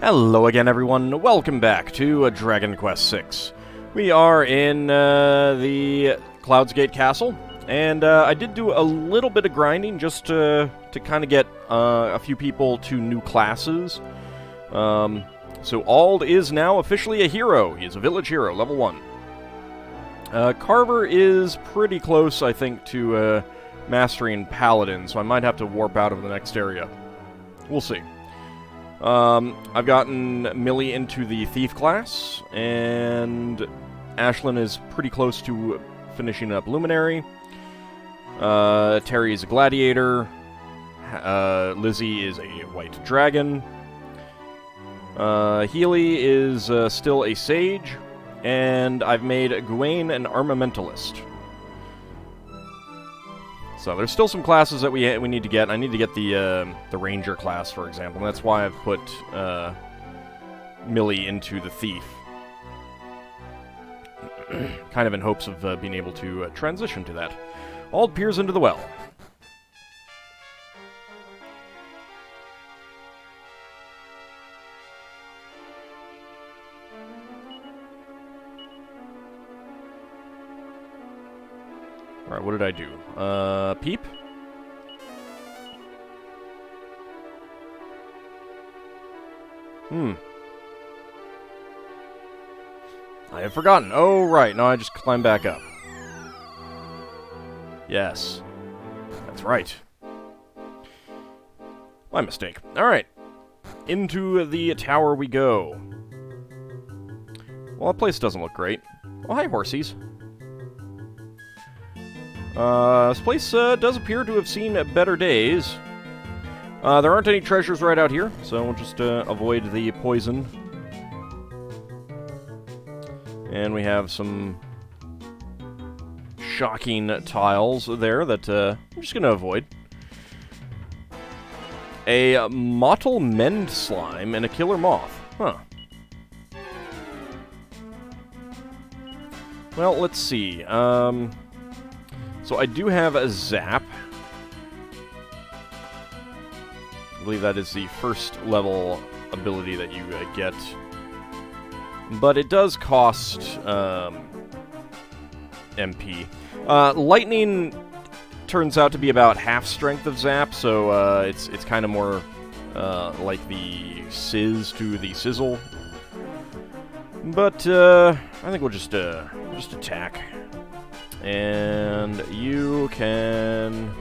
Hello again, everyone. Welcome back to uh, Dragon Quest VI. We are in uh, the Clouds Gate Castle, and uh, I did do a little bit of grinding just to, to kind of get uh, a few people to new classes. Um, so Ald is now officially a hero. He is a village hero, level 1. Uh, Carver is pretty close, I think, to uh, mastering Paladin, so I might have to warp out of the next area. We'll see. Um, I've gotten Milly into the Thief class, and Ashlynn is pretty close to finishing up Luminary. Uh, Terry is a Gladiator. Uh, Lizzie is a White Dragon. Uh, Healy is uh, still a Sage. And I've made Gawain an Armamentalist. So there's still some classes that we we need to get. I need to get the uh, the ranger class, for example. And that's why I've put uh, Milly into the thief, kind of in hopes of uh, being able to uh, transition to that. Ald peers into the well. What did I do? Uh, peep? Hmm. I have forgotten. Oh, right. Now I just climb back up. Yes. That's right. My mistake. Alright. Into the tower we go. Well, that place doesn't look great. Oh, hi, horsies. Uh, this place uh, does appear to have seen better days. Uh, there aren't any treasures right out here, so we'll just uh, avoid the poison. And we have some shocking tiles there that uh, I'm just going to avoid. A mottle mend slime and a killer moth. Huh. Well, let's see. Um... So I do have a Zap. I believe that is the first level ability that you uh, get. But it does cost um, MP. Uh, lightning turns out to be about half strength of Zap, so uh, it's it's kind of more uh, like the Sizz to the Sizzle. But uh, I think we'll just uh, just attack. And you can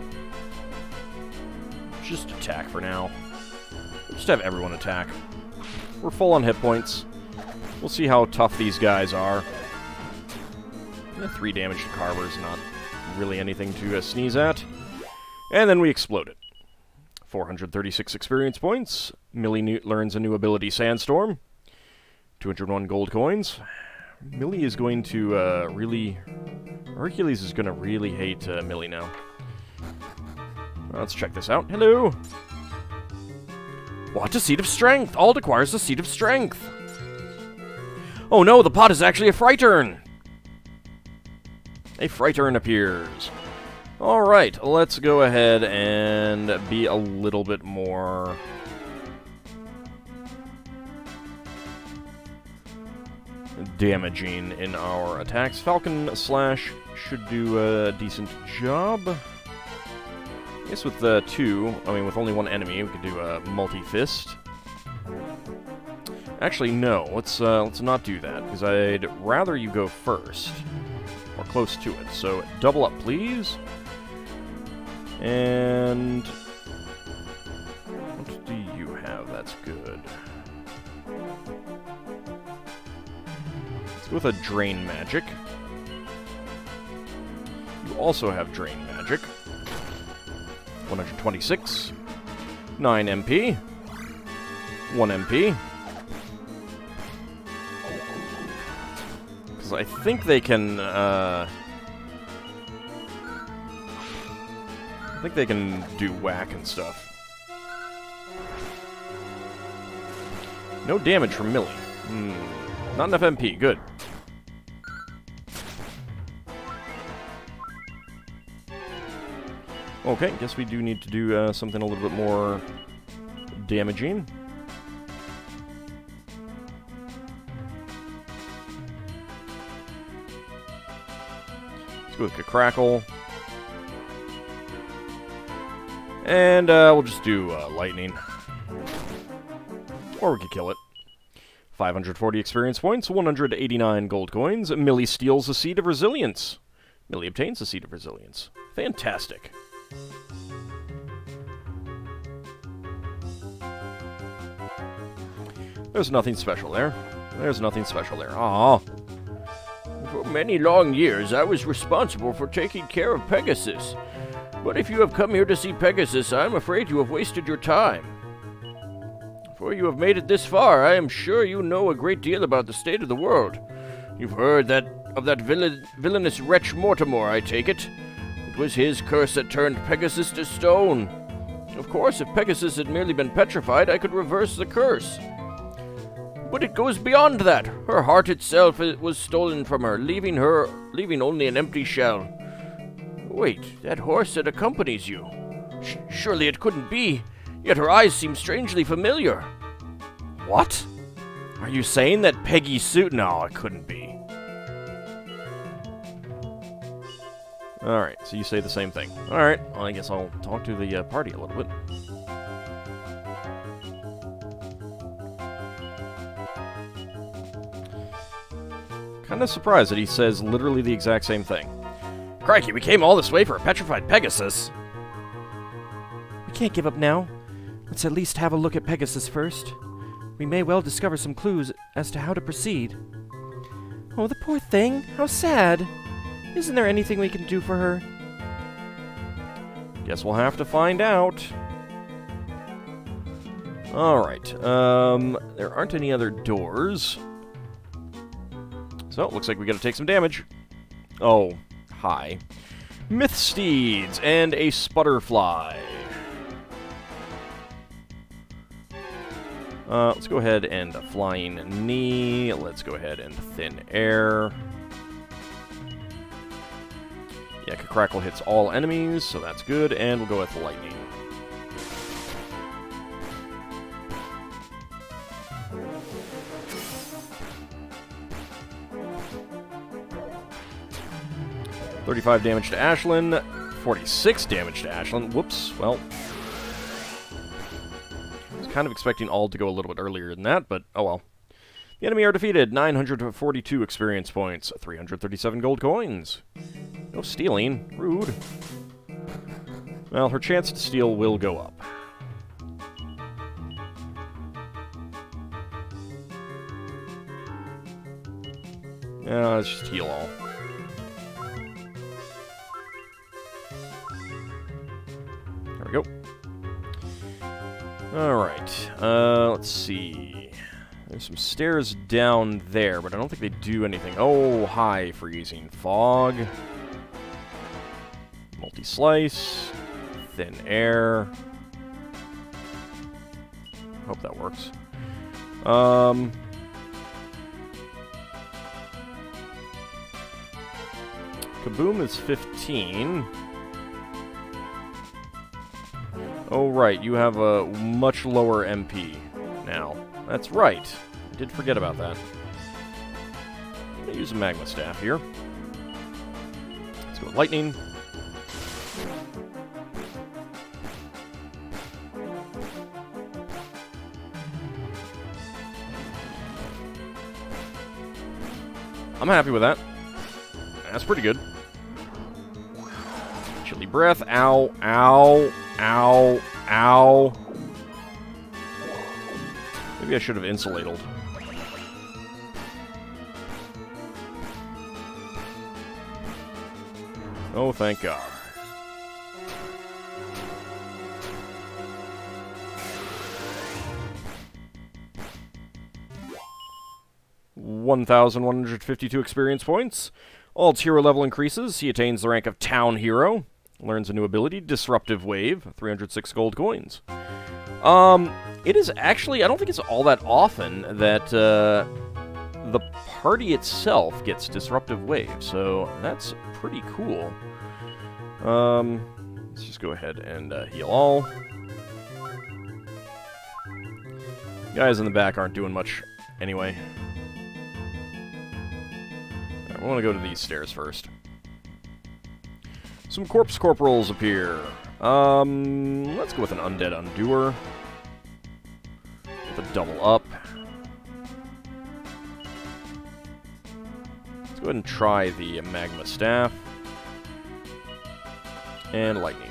just attack for now. Just have everyone attack. We're full on hit points. We'll see how tough these guys are. Yeah, three damage to Carver is not really anything to uh, sneeze at. And then we explode it. 436 experience points. Milly learns a new ability, Sandstorm. 201 gold coins. Milly is going to uh, really Hercules is going to really hate uh, Milly now. Let's check this out. Hello! What? A seed of strength! Ald acquires a seed of strength! Oh no, the pot is actually a Frightern! A Frightern appears. Alright, let's go ahead and be a little bit more... damaging in our attacks. Falcon Slash should do a decent job. I guess with the two, I mean with only one enemy, we could do a multi-fist. Actually, no. Let's uh, let's not do that because I'd rather you go first or close to it. So double up, please. And what do you have? That's good. With a drain magic You also have Drain Magic. 126. 9 MP. 1 MP. Because I think they can, uh... I think they can do whack and stuff. No damage from Milly. Hmm. Not enough MP. Good. Okay, guess we do need to do uh, something a little bit more damaging. Let's go with a crackle. And uh, we'll just do uh, lightning. Or we could kill it. 540 experience points, 189 gold coins. Milly steals a seed of resilience. Milly obtains a seed of resilience. Fantastic. There's nothing special there. There's nothing special there. Aww. For many long years, I was responsible for taking care of Pegasus. But if you have come here to see Pegasus, I am afraid you have wasted your time. For you have made it this far, I am sure you know a great deal about the state of the world. You've heard that of that villain, villainous wretch Mortamor, I take it. It was his curse that turned Pegasus to stone. Of course, if Pegasus had merely been petrified, I could reverse the curse. But it goes beyond that. Her heart itself was stolen from her, leaving her leaving only an empty shell. Wait, that horse that accompanies you. Sh surely it couldn't be. Yet her eyes seem strangely familiar. What? Are you saying that Peggy Sue? No, it couldn't be. Alright, so you say the same thing. Alright, well, I guess I'll talk to the uh, party a little bit. Kind of surprised that he says literally the exact same thing. Crikey, we came all this way for a petrified Pegasus. We can't give up now. Let's at least have a look at Pegasus first. We may well discover some clues as to how to proceed. Oh, the poor thing! How sad! Isn't there anything we can do for her? Guess we'll have to find out. Alright, um, there aren't any other doors. So, it looks like we gotta take some damage. Oh, hi. Myth Steeds and a Sputterfly. Uh, let's go ahead and Flying Knee. Let's go ahead and Thin Air. Yeah, Crackle hits all enemies, so that's good, and we'll go with Lightning. Thirty-five damage to Ashlynn, forty-six damage to Ashlynn. Whoops. Well, I was kind of expecting all to go a little bit earlier than that, but oh well. The enemy are defeated. 942 experience points, 337 gold coins. No stealing. Rude. Well, her chance to steal will go up. Yeah, let's just heal all. Alright, uh, let's see. There's some stairs down there, but I don't think they do anything. Oh, hi, freezing fog. Multi-slice. Thin air. Hope that works. Um... Kaboom is 15. Oh, right, you have a much lower MP now. That's right. I did forget about that. I'm gonna use a Magma Staff here. Let's go with Lightning. I'm happy with that. That's pretty good. Chilly breath. Ow, ow, ow, ow. Maybe I should have insulated. Oh, thank God. One thousand one hundred fifty-two experience points. Ald's hero level increases. He attains the rank of Town Hero. Learns a new ability, Disruptive Wave. 306 gold coins. Um, it is actually, I don't think it's all that often that uh, the party itself gets Disruptive Wave, so that's pretty cool. Um, let's just go ahead and uh, heal all. Guys in the back aren't doing much anyway. Right, we want to go to these stairs first. Some corpse corporals appear. Um, let's go with an undead undoer. With a double up. Let's go ahead and try the magma staff. And lightning.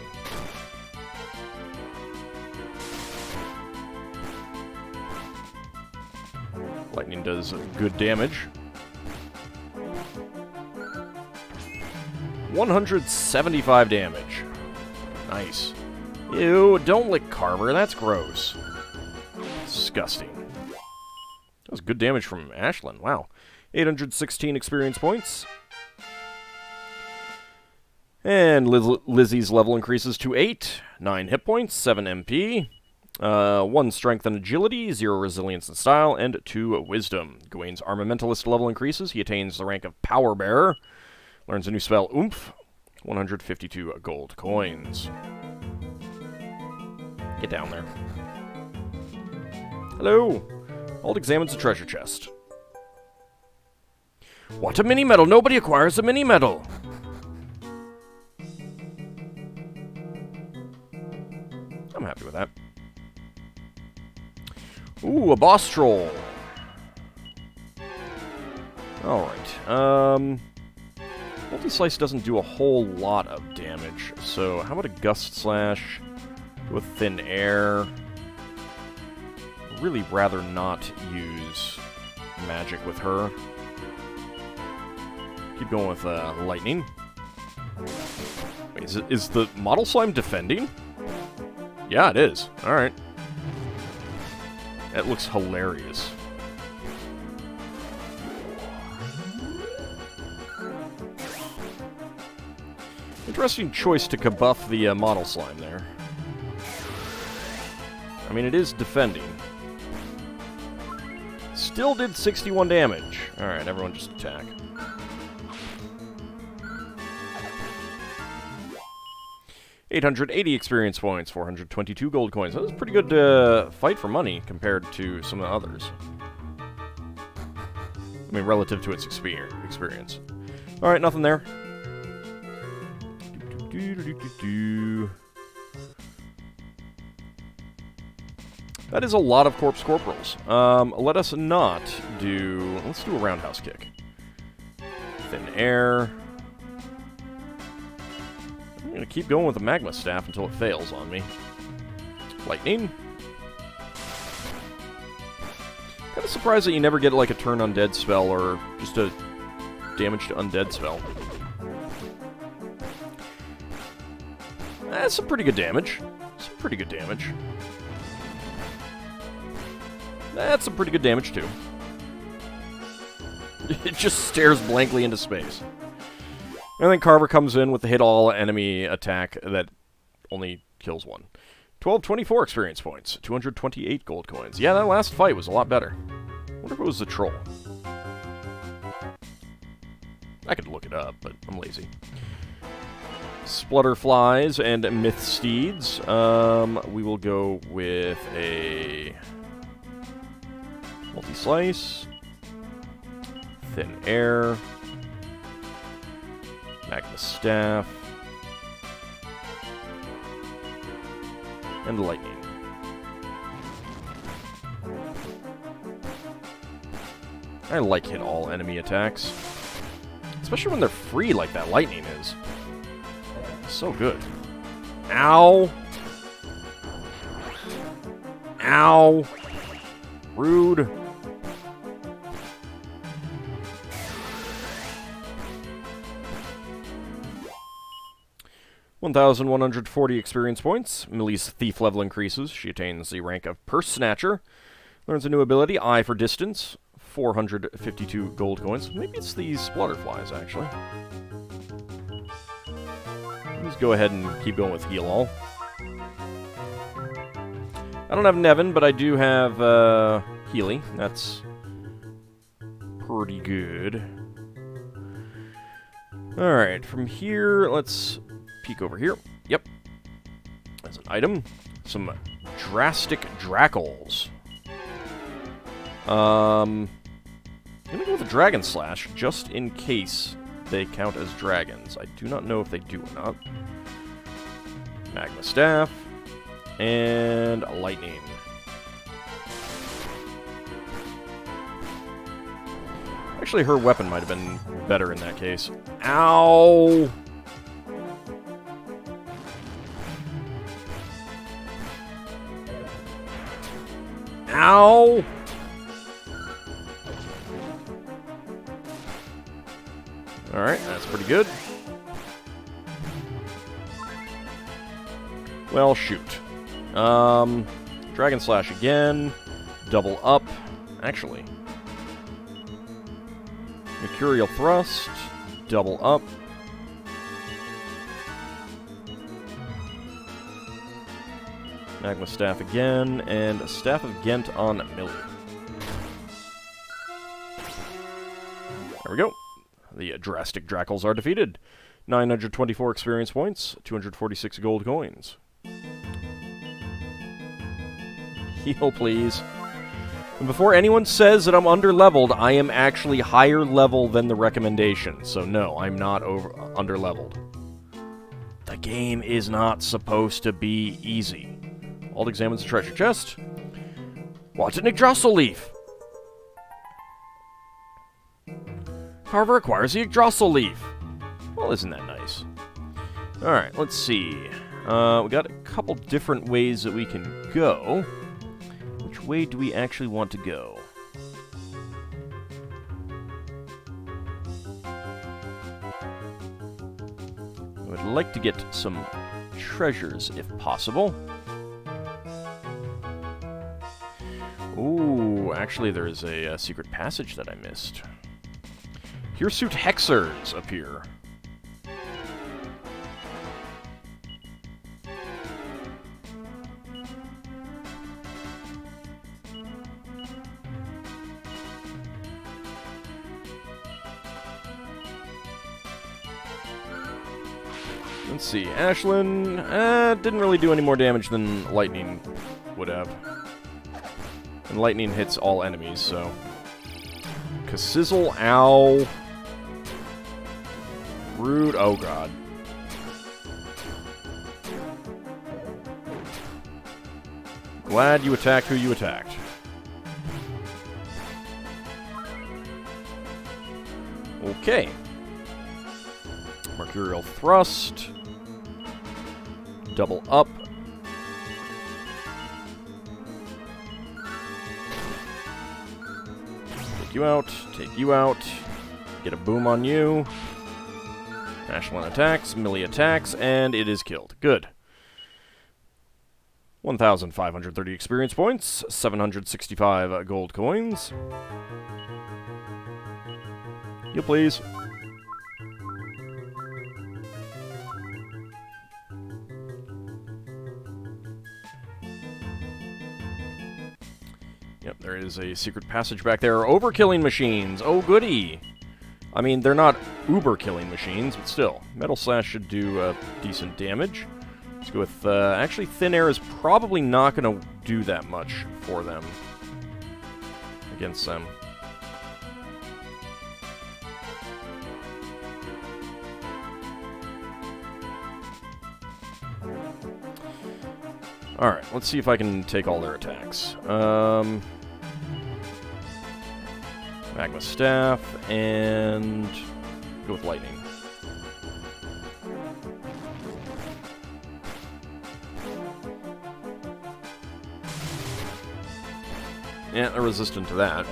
Lightning does good damage. 175 damage. Nice. Ew, don't lick Carver, that's gross. Disgusting. That was good damage from Ashlynn, wow. 816 experience points. And Liz Lizzie's level increases to 8, 9 hit points, 7 MP, uh, 1 strength and agility, 0 resilience and style, and 2 wisdom. Gawain's armamentalist level increases. He attains the rank of power bearer. Learns a new spell, Oomph. 152 gold coins. Get down there. Hello! Ald examines the treasure chest. What a mini medal! Nobody acquires a mini medal! I'm happy with that. Ooh, a boss troll. Alright. Um, Multi-Slice doesn't do a whole lot of damage, so how about a Gust Slash with Thin Air? really rather not use magic with her. Keep going with uh, Lightning. Wait, is, it, is the Mottle Slime defending? Yeah, it is. Alright. That looks hilarious. Interesting choice to kabuff the uh, mottle slime there. I mean, it is defending. Still did 61 damage. Alright, everyone just attack. Eight hundred eighty experience points, four hundred twenty-two gold coins. That was a pretty good uh, fight for money compared to some of the others. I mean, relative to its experience. All right, nothing there. Do, do, do, that is a lot of corpse corporals. Um, let us not do... Let's do a roundhouse kick. Thin air. I'm going to keep going with the magma staff until it fails on me. Lightning. Kind of surprised that you never get like a turn undead spell or just a damage to undead spell. That's some pretty good damage. Some pretty good damage. That's some pretty good damage, too. it just stares blankly into space. And then Carver comes in with the hit all enemy attack that only kills one. 1224 experience points, 228 gold coins. Yeah, that last fight was a lot better. wonder if it was the troll. I could look it up, but I'm lazy. Splutterflies and Myth Steeds. Um, we will go with a multi-slice, thin air, magma staff, and lightning. I like hit all enemy attacks. Especially when they're free like that lightning is. So good. Ow! Ow! Rude. One thousand one hundred forty experience points. Milly's thief level increases. She attains the rank of purse snatcher. Learns a new ability, Eye for Distance. 452 gold coins. Maybe it's these Splutterflies, actually. Go ahead and keep going with Heal All. I don't have Nevan, but I do have uh, Healy. That's pretty good. Alright, from here, let's peek over here. Yep. As an item, some drastic Drackles. Um, I'm gonna go with a Dragon Slash, just in case they count as dragons. I do not know if they do or not. Magma Staff. And Lightning. Actually, her weapon might have been better in that case. Ow! Ow! Alright, that's pretty good. Well, shoot. Um, Dragon Slash again. Double up. Actually. Mercurial Thrust. Double up. Magma Staff again, and a Staff of Ghent on Milly. There we go. The uh, Drastic Drackles are defeated. 924 experience points, 246 gold coins. Heal, please. And before anyone says that I'm under-leveled, I am actually higher level than the recommendation. So no, I'm not over uh, under-leveled. The game is not supposed to be easy. Ald examines the treasure chest. What's an Yggdrasil leaf? Carver acquires the Yggdrasil leaf. Well, isn't that nice? Alright, let's see. Uh, we got a couple different ways that we can go. Which way do we actually want to go? I would like to get some treasures, if possible. Ooh, actually there's a, a secret passage that I missed. Hirsute Hexers appear. Let's see, Ashlynn uh, didn't really do any more damage than Lightning would have. And Lightning hits all enemies, so... Sizzle, ow. Rude, oh god. Glad you attacked who you attacked. Okay. Mercurial Thrust. Double up. Take you out, take you out. Get a boom on you. Ashlynn attacks, Milly attacks, and it is killed. Good. 1,530 experience points, 765 gold coins. You please. Yep, there is a secret passage back there. Overkilling machines. Oh, goody. I mean, they're not uber killing machines, but still. Metal Slash should do uh, decent damage. Let's go with... Uh, actually, Thin Air is probably not going to do that much for them. Against them. Alright, let's see if I can take all their attacks. Um, Magma Staff, and go with Lightning. Yeah, they're resistant to that.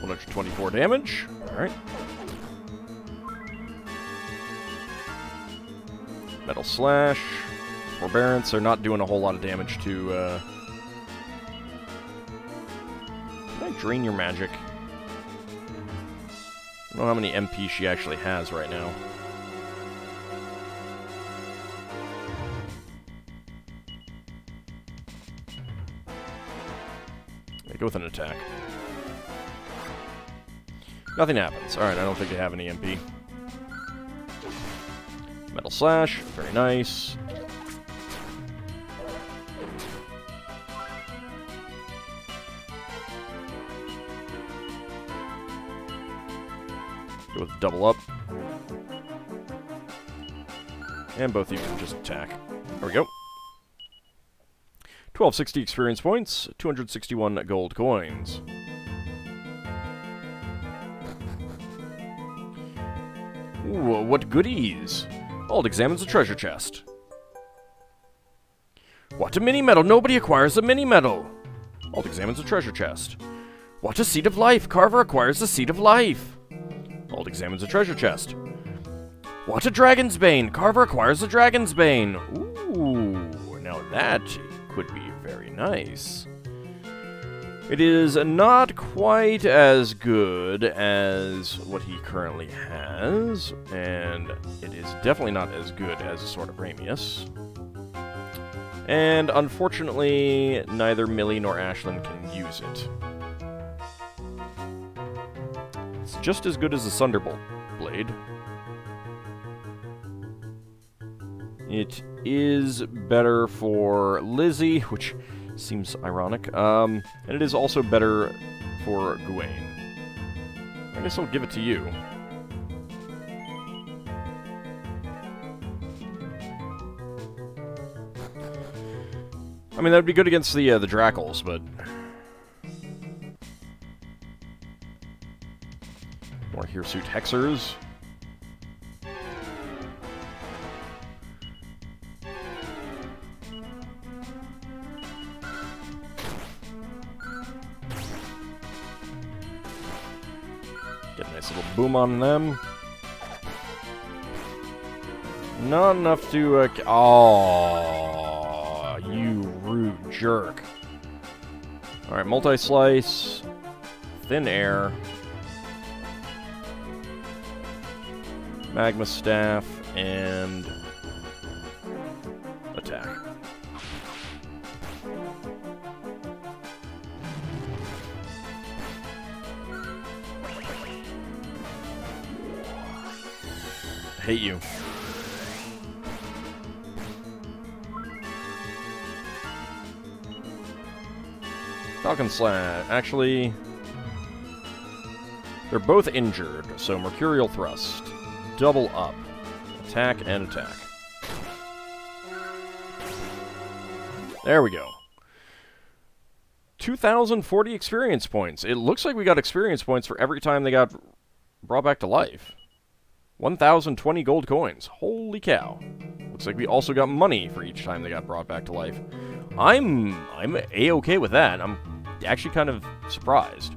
124 damage. Alright. Metal Slash. Forbearance. They're not doing a whole lot of damage to... Uh... drain your magic? I don't know how many MP she actually has right now. Go with an attack. Nothing happens. Alright, I don't think they have any MP. Metal Slash, very nice. Go with double up. And both of you can just attack. There we go. 1260 experience points, 261 gold coins. Ooh, what goodies! Ald examines the treasure chest. What a mini medal! Nobody acquires a mini medal! Ald examines the treasure chest. What a seed of life! Carver acquires the seed of life! Examines a treasure chest. What a dragon's bane! Carver acquires a dragon's bane! Ooh, now that could be very nice. It is not quite as good as what he currently has, and it is definitely not as good as a Sword of Ramius. And unfortunately, neither Milly nor Ashlynn can use it. It's just as good as the Thunderbolt blade. It is better for Lizzie, which seems ironic. Um, and it is also better for Gawain. I guess I'll give it to you. I mean, that would be good against the uh, the Drackles, but Hirsute Hexers. Get a nice little boom on them. Not enough to. Uh, oh, you rude jerk. Alright, multi slice. Thin air. Magma staff. And. Attack. I hate you. Falcon Slash. Actually, they're both injured, so Mercurial Thrust. Double up. Attack and attack. There we go. 2,040 experience points. It looks like we got experience points for every time they got brought back to life. 1,020 gold coins. Holy cow. Looks like we also got money for each time they got brought back to life. I'm I'm a-okay with that. I'm actually kind of surprised.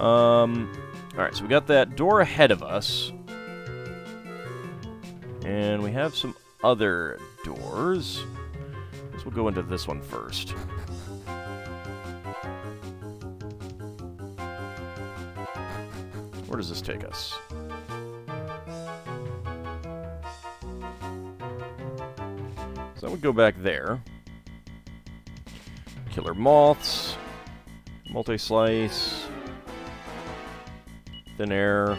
Um, Alright, so we got that door ahead of us. And we have some other doors. So we'll go into this one first. Where does this take us? So that would go back there. Killer moths. Multi-slice. Thin air.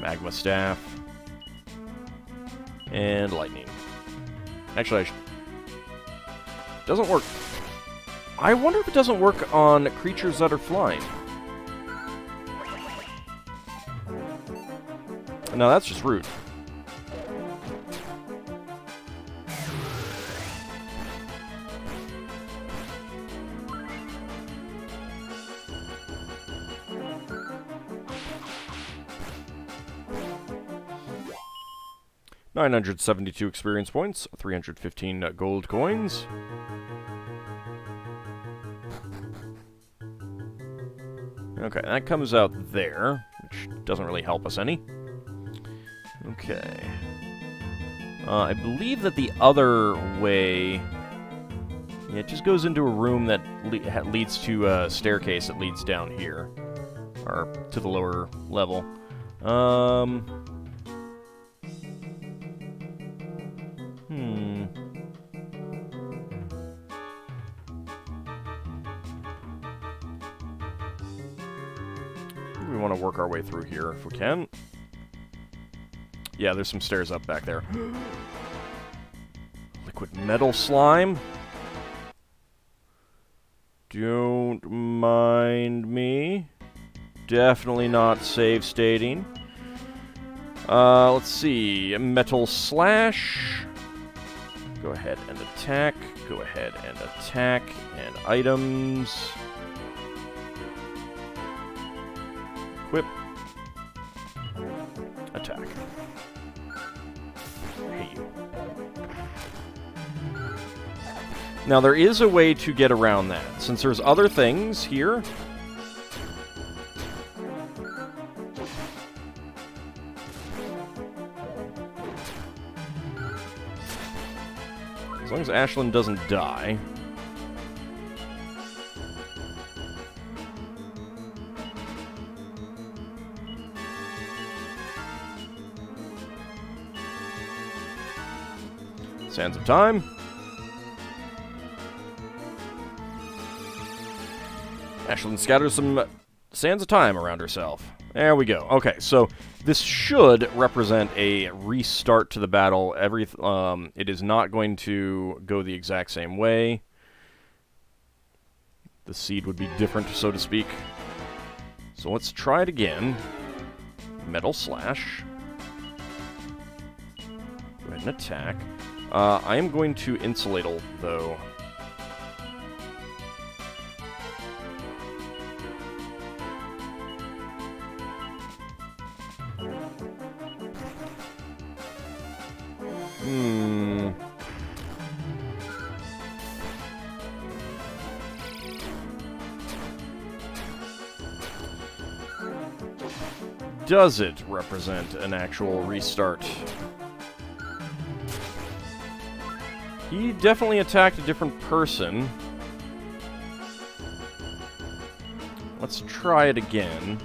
Magma staff. And lightning. Actually, I sh doesn't work. I wonder if it doesn't work on creatures that are flying. No, that's just rude. Nine hundred seventy-two experience points, three hundred fifteen gold coins. Okay, that comes out there, which doesn't really help us any. Okay. Uh, I believe that the other way... Yeah, it just goes into a room that le leads to a staircase that leads down here. Or to the lower level. Um... Hmm... We want to work our way through here if we can. Yeah, there's some stairs up back there. Liquid metal slime. Don't mind me. definitely not save stating. Uh, let's see. Metal Slash. Go ahead and attack. Go ahead and attack. And items. Equip. Attack. Hey. Now there is a way to get around that. Since there's other things here, As long as Ashlynn doesn't die. Sands of Time. Ashlynn scatters some sands of time around herself. There we go. Okay, so this should represent a restart to the battle. Every um, it is not going to go the exact same way. The seed would be different, so to speak. So let's try it again. Metal Slash. Go ahead and attack. Uh, I am going to insulate, though. Does it represent an actual restart? He definitely attacked a different person. Let's try it again.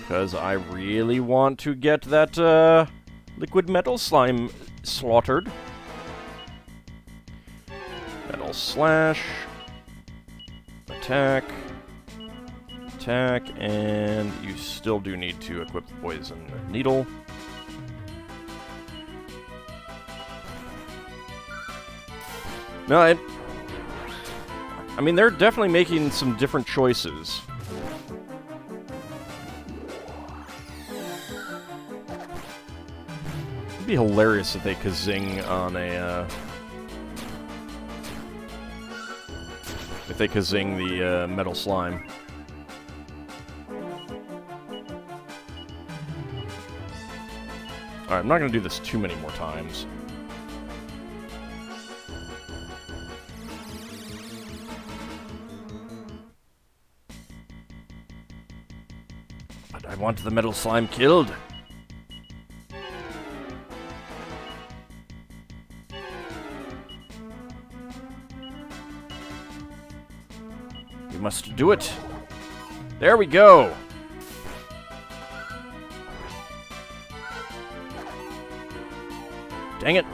Because I really want to get that uh, liquid metal slime slaughtered. Slash. Attack. Attack, and you still do need to equip the poison needle. No, I... I mean, they're definitely making some different choices. It'd be hilarious if they kazing on a, uh... They kazing the uh, metal slime. Alright, I'm not going to do this too many more times. But I want the metal slime killed. Must do it. There we go. Dang it.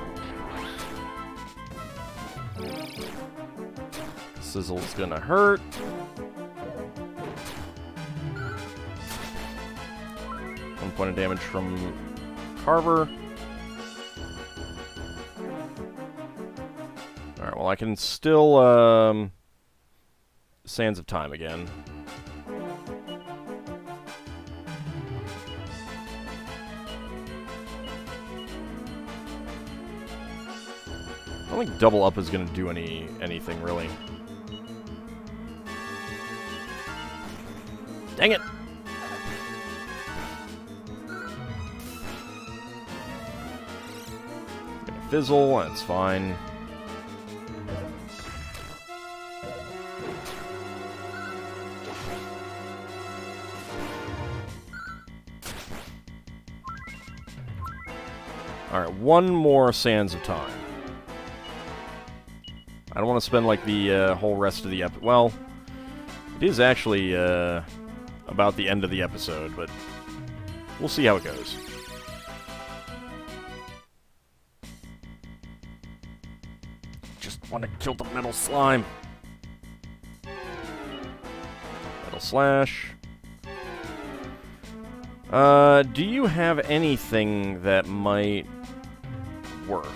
Sizzle's gonna hurt. One point of damage from Carver. Alright, well I can still, um... Sands of Time again. I don't think double up is to do any anything, really. Dang it! Gonna fizzle, that's fine. One more Sands of Time. I don't want to spend, like, the uh, whole rest of the episode. Well, it is actually uh, about the end of the episode, but we'll see how it goes. Just want to kill the metal slime. Metal slash. Uh, do you have anything that might work.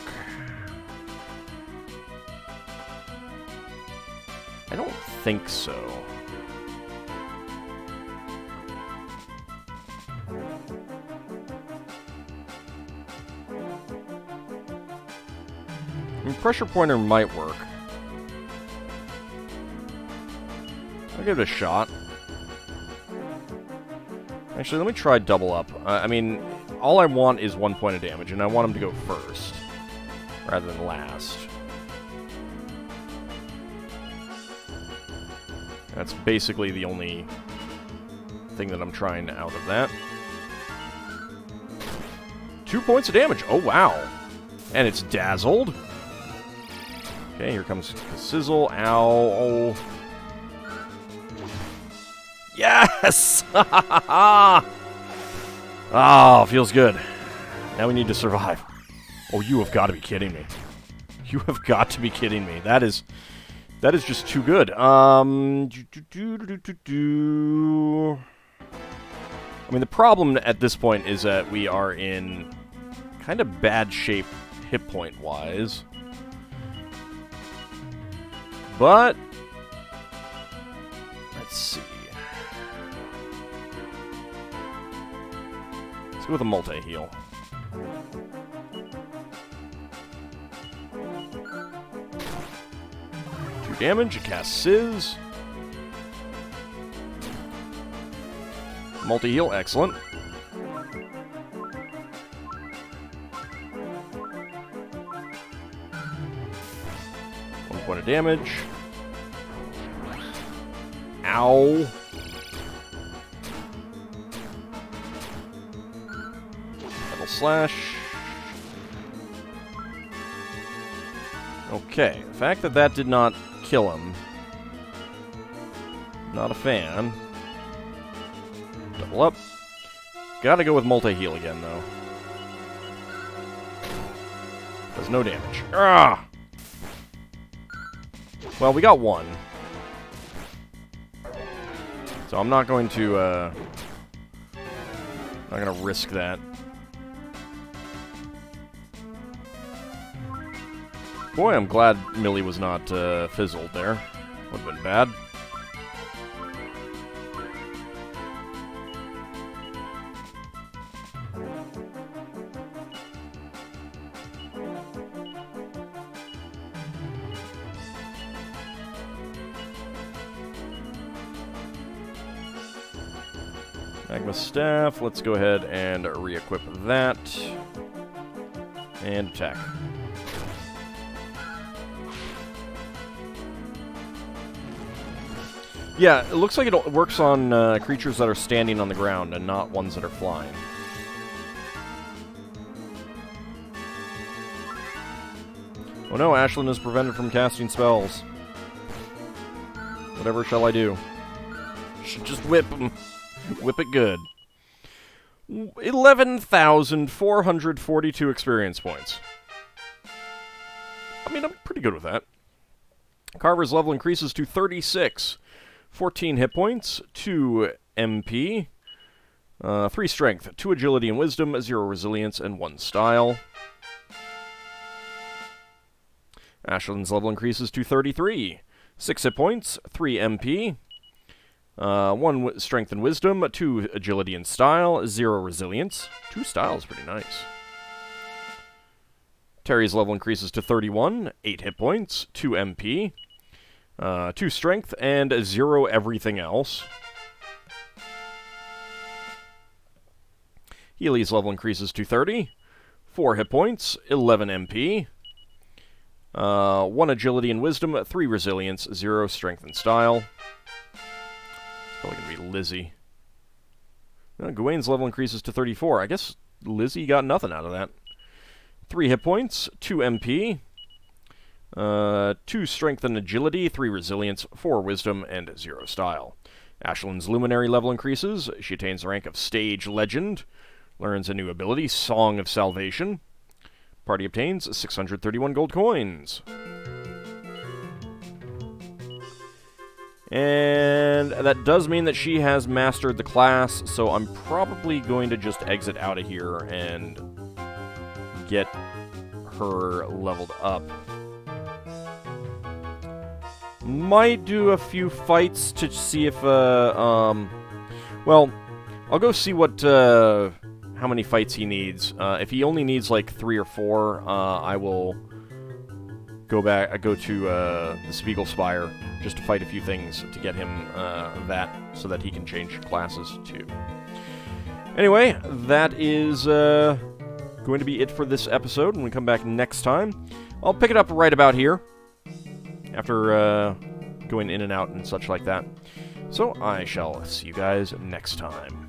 I don't think so. I mean, pressure pointer might work. I'll give it a shot. Actually, let me try double up. Uh, I mean, all I want is one point of damage, and I want him to go first rather than last. That's basically the only thing that I'm trying out of that. Two points of damage. Oh, wow. And it's dazzled. Okay, here comes the Sizzle. Ow. Yes! oh, feels good. Now we need to survive. Oh, you have got to be kidding me. You have got to be kidding me. That is... That is just too good. Um... I mean, the problem at this point is that we are in kind of bad shape hit point-wise. But... Let's see. Let's go with a multi-heal. Two damage, it casts Sizz. Multi-heal, excellent. One point of damage. Ow. Double slash. Okay, the fact that that did not kill him. Not a fan. Double up. Gotta go with multi-heal again, though. Does no damage. Ah! Well, we got one. So I'm not going to, uh... Not gonna risk that. Boy, I'm glad Milly was not, uh, fizzled there. Would've been bad. Magma Staff, let's go ahead and re-equip that. And attack. Yeah, it looks like it works on uh, creatures that are standing on the ground and not ones that are flying. Oh no, Ashlynn is prevented from casting spells. Whatever shall I do? Should just whip him. Whip it good. 11,442 experience points. I mean, I'm pretty good with that. Carver's level increases to 36. 14 hit points, 2 MP, uh, 3 strength, 2 agility and wisdom, 0 resilience, and 1 style. Ashlynn's level increases to 33. 6 hit points, 3 MP, uh, 1 strength and wisdom, 2 agility and style, 0 resilience. 2 styles, pretty nice. Terry's level increases to 31, 8 hit points, 2 MP, uh, 2 strength, and 0 everything else. Healie's level increases to 30, 4 hit points, 11 MP, uh, 1 agility and wisdom, 3 resilience, 0 strength and style. Probably going to be Lizzie. Uh, Gawain's level increases to 34. I guess Lizzie got nothing out of that. 3 hit points, 2 MP, uh, 2 strength and agility, 3 resilience, 4 wisdom, and 0 style. Ashlynn's luminary level increases. She attains the rank of stage legend. Learns a new ability, Song of Salvation. Party obtains 631 gold coins. And that does mean that she has mastered the class, so I'm probably going to just exit out of here and get her leveled up. Might do a few fights to see if, uh, um, well, I'll go see what, uh, how many fights he needs. Uh, if he only needs like three or four, uh, I will go back, I go to, uh, the Spiegel Spire just to fight a few things to get him, uh, that so that he can change classes too. Anyway, that is, uh, going to be it for this episode. When we come back next time, I'll pick it up right about here after uh, going in and out and such like that. So I shall see you guys next time.